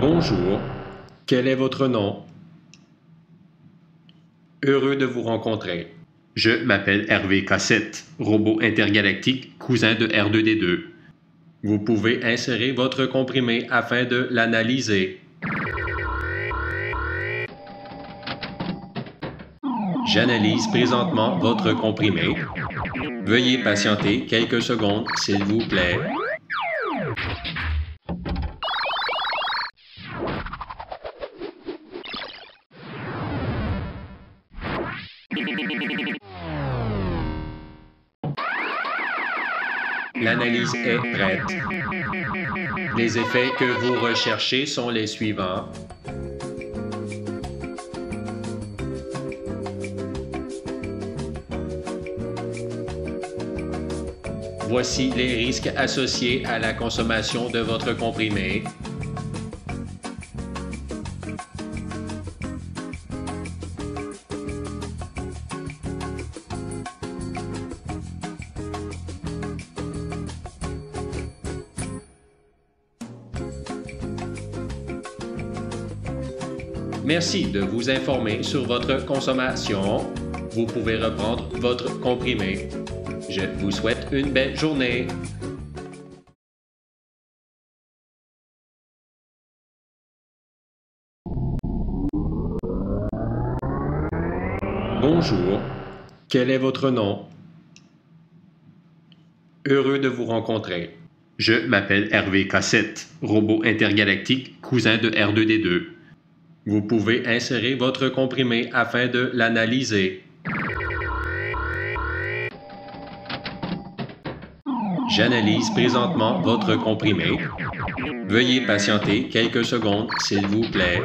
Bonjour, quel est votre nom? Heureux de vous rencontrer. Je m'appelle Hervé Cassette, robot intergalactique, cousin de R2D2. Vous pouvez insérer votre comprimé afin de l'analyser. J'analyse présentement votre comprimé. Veuillez patienter quelques secondes, s'il vous plaît. L'analyse est prête. Les effets que vous recherchez sont les suivants. Voici les risques associés à la consommation de votre comprimé. Merci de vous informer sur votre consommation. Vous pouvez reprendre votre comprimé. Je vous souhaite une belle journée. Bonjour, quel est votre nom? Heureux de vous rencontrer. Je m'appelle Hervé Cassette, robot intergalactique, cousin de R2D2. Vous pouvez insérer votre comprimé afin de l'analyser. J'analyse présentement votre comprimé. Veuillez patienter quelques secondes, s'il vous plaît.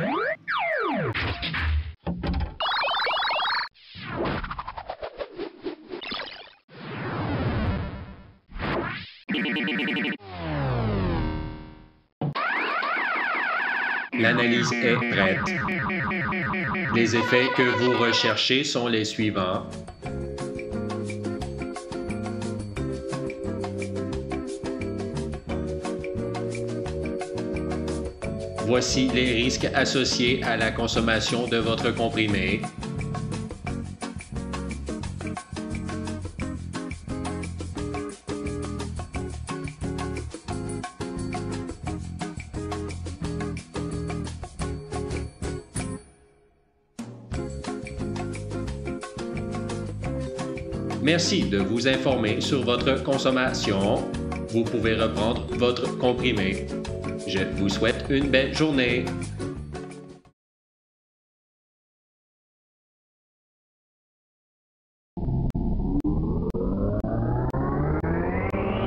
L'analyse est prête. Les effets que vous recherchez sont les suivants. Voici les risques associés à la consommation de votre comprimé. Merci de vous informer sur votre consommation. Vous pouvez reprendre votre comprimé. Je vous souhaite une belle journée.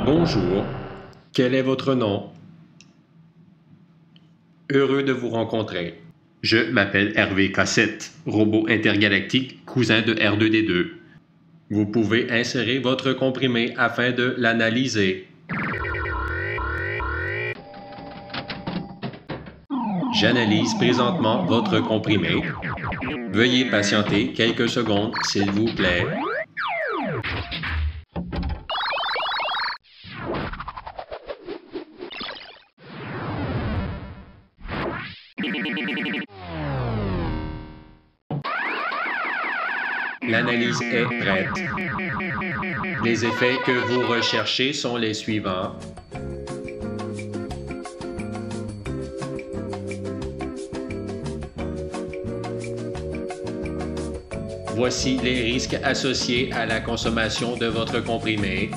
Bonjour, quel est votre nom? Heureux de vous rencontrer. Je m'appelle Hervé Cassette, robot intergalactique, cousin de R2D2. Vous pouvez insérer votre comprimé afin de l'analyser. J'analyse présentement votre comprimé. Veuillez patienter quelques secondes, s'il vous plaît. L'analyse est prête. Les effets que vous recherchez sont les suivants. Voici les risques associés à la consommation de votre comprimé.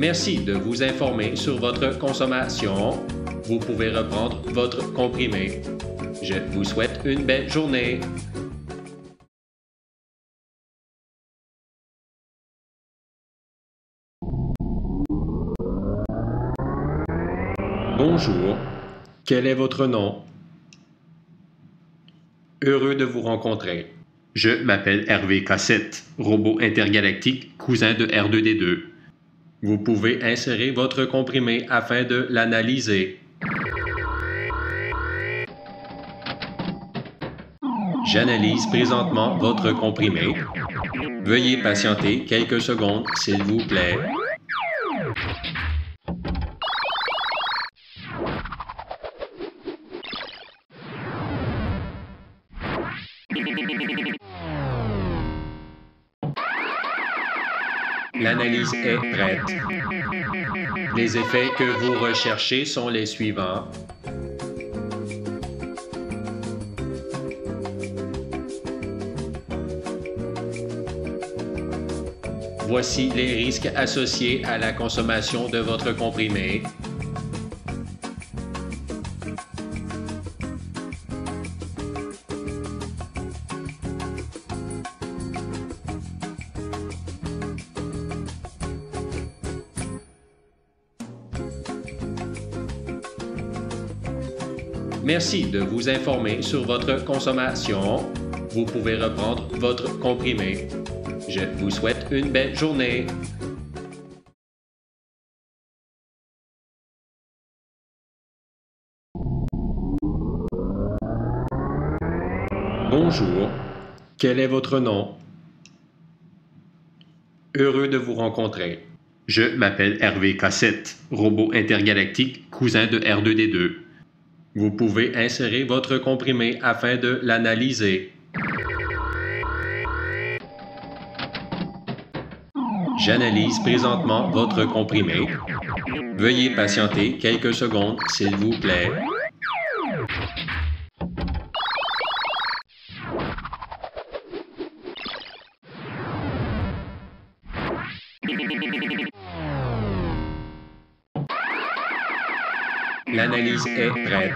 Merci de vous informer sur votre consommation. Vous pouvez reprendre votre comprimé. Je vous souhaite une belle journée. Bonjour, quel est votre nom? Heureux de vous rencontrer. Je m'appelle Hervé Cassette, robot intergalactique, cousin de R2D2. Vous pouvez insérer votre comprimé afin de l'analyser. J'analyse présentement votre comprimé. Veuillez patienter quelques secondes, s'il vous plaît. L'analyse est prête. Les effets que vous recherchez sont les suivants. Voici les risques associés à la consommation de votre comprimé. Merci de vous informer sur votre consommation. Vous pouvez reprendre votre comprimé. Je vous souhaite une belle journée. Bonjour. Quel est votre nom? Heureux de vous rencontrer. Je m'appelle Hervé Cassette, robot intergalactique, cousin de R2D2. Vous pouvez insérer votre comprimé afin de l'analyser. J'analyse présentement votre comprimé. Veuillez patienter quelques secondes, s'il vous plaît. L'analyse est prête.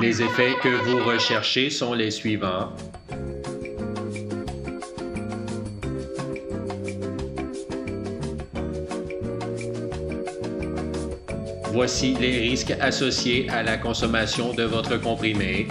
Les effets que vous recherchez sont les suivants. Voici les risques associés à la consommation de votre comprimé.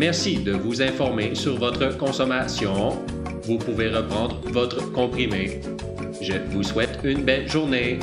Merci de vous informer sur votre consommation. Vous pouvez reprendre votre comprimé. Je vous souhaite une belle journée.